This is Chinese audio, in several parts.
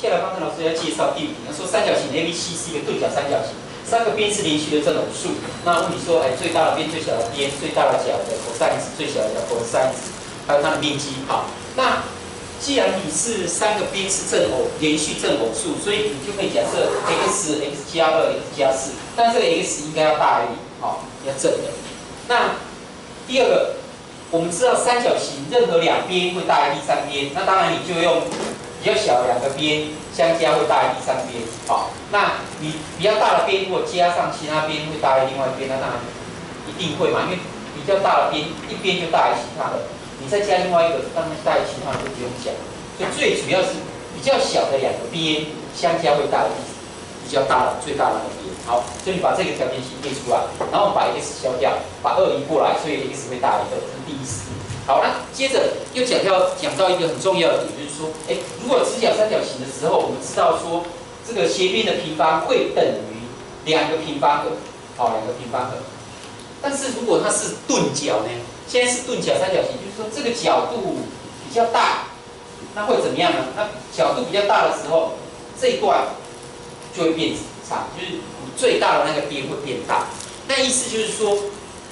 接下来方程老师要介绍第五题，说三角形 ABC 是一个钝角三角形，三个边是连续的正偶数。那问你说，哎，最大的边、最小的边、最大的角的 cos 最小的角 cos，还有它的面积。好，那既然你是三个边是正偶连续正偶数，所以你就可以假设 x x 加二 x 加四，但这个 x 应该要大于好，要正的。那第二个。我们知道三角形任何两边会大于第三边，那当然你就用比较小的两个边相加会大于第三边，好，那你比较大的边如果加上其他边会大于另外一边，那当然一定会嘛，因为比较大的边一边就大于其他的，你再加另外一个当然大于其他的就不用讲，所以最主要是比较小的两个边相加会大于比较大的最大的那个边，好，所以你把这个条件先列出来，然后把 x 消掉，把二移过来，所以 x 会大于二。是第一式，好，那接着又讲到讲到一个很重要的点，就是说，哎，如果直角三角形的时候，我们知道说，这个斜边的平方会等于两个平方的，好，两个平方的。但是如果它是钝角呢？现在是钝角三角形，就是说这个角度比较大，那会怎么样呢？那角度比较大的时候，这一段就会变长，就是最大的那个边会变大。那意思就是说。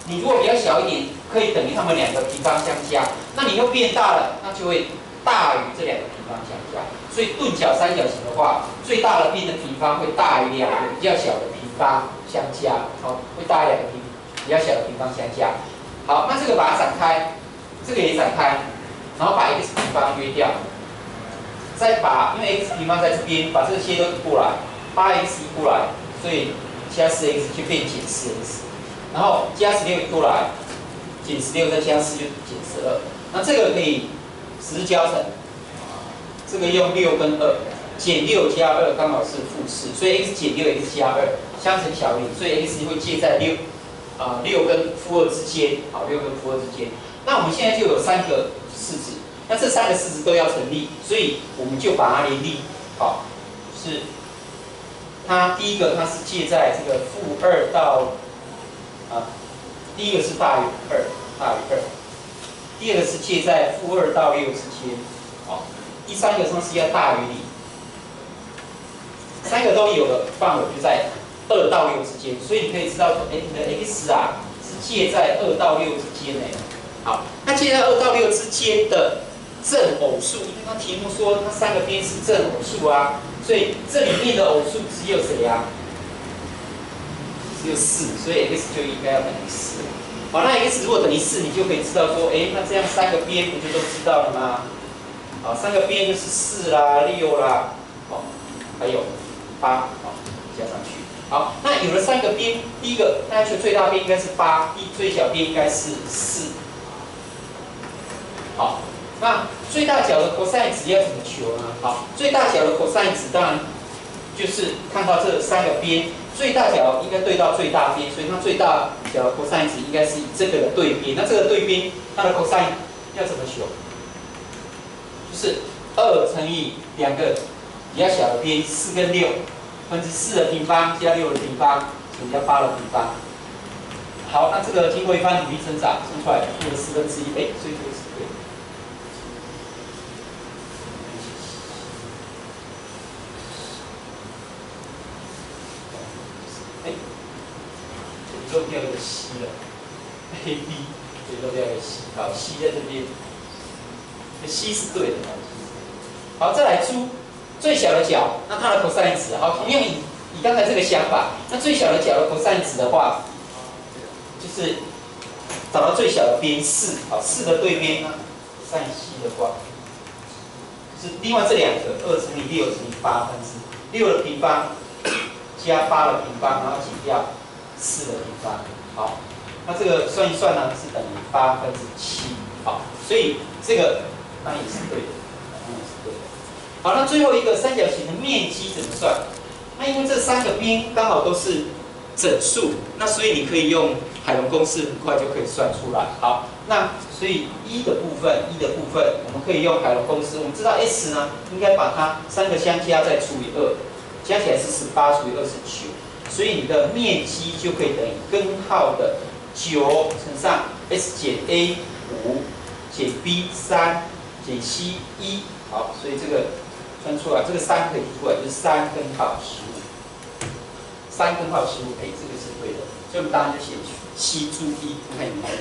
你如果比较小一点，可以等于它们两个平方相加，那你又变大了，那就会大于这两个平方相加。所以钝角三角形的话，最大的边的平方会大于两个比较小的平方相加，好，会大于两个平比较小的平方相加。好，那这个把它展开，这个也展开，然后把 x 平方约掉，再把因为 x 平方在这边，把这些都移过来，八 x 移过来，所以加四 x 就变减四 x。然后加十六过来，减十六再加四就减十二。那这个可以十加成，这个用六跟二减六加二刚好是负四，所以 x 减六 x 加二相乘小于，所以 x 会介在六啊六跟负二之间，好六跟负二之间。那我们现在就有三个式子，那这三个式子都要成立，所以我们就把它联立，好是它第一个它是介在这个负二到。啊，第一个是大于二，大于二。第二个是介在负二到六之间，好。第三个上是要大于零。三个都有的范围就在二到六之间，所以你可以知道说，哎，你的 x 啊是介在二到六之间诶。好，那介在二到六之间的正偶数，因为它题目说它三个边是正偶数啊，所以这里面的偶数只有谁啊呀？就四，所以 x 就应该要等于四。好，那 x 如果等于四，你就可以知道说，哎，那这样三个边不就都知道了吗？好，三个边就是四啦、六啦，好，还有八，好，加上去。好，那有了三个边，第一个，大家求最大边应该是八，一最小边应该是四。好，那最大角的 cos 值要怎么求呢？好，最大角的 cos 值当然就是看到这三个边。最大角应该对到最大边，所以它最大角 cos 值应该是以这个的对边。那这个对边它的 cos 要怎么求？就是二乘以两个比较小的边，四跟六，分之四的平方加六的平方乘加八的平方。好，那这个经过一番努力增长，生出来负的四分之一，哎，所以这个是对的。漏掉一个 c 了，a b，所以漏掉一个 c，好，c 在这边，这 c 是对的，好，再来出最小的角，那它的 cos 值，好，同样以以刚才这个想法，那最小的角的 cos 值的话，就是找到最小的边四，好，四的对边呢，sin c 的话，是另外这两个二乘以六乘以八分之六的平方加八的平方，然后减掉。四的平方，好，那这个算一算呢，是等于八分之七，好，所以这个当然也是对的，当然也是对的。好，那最后一个三角形的面积怎么算？那因为这三个边刚好都是整数，那所以你可以用海龙公式，很快就可以算出来。好，那所以一的部分，一的部分，我们可以用海龙公式。我们知道 s 呢，应该把它三个相加再除以二，加起来是十八除以二十九。所以你的面积就可以等于根号的九乘上 s 减 a 五减 b 三减 c 一，好，所以这个算出来，这个三可以出来，就是三根号十五，三根号十五，哎，这个是对的，所以我们答案就写 c 除一，看有没有？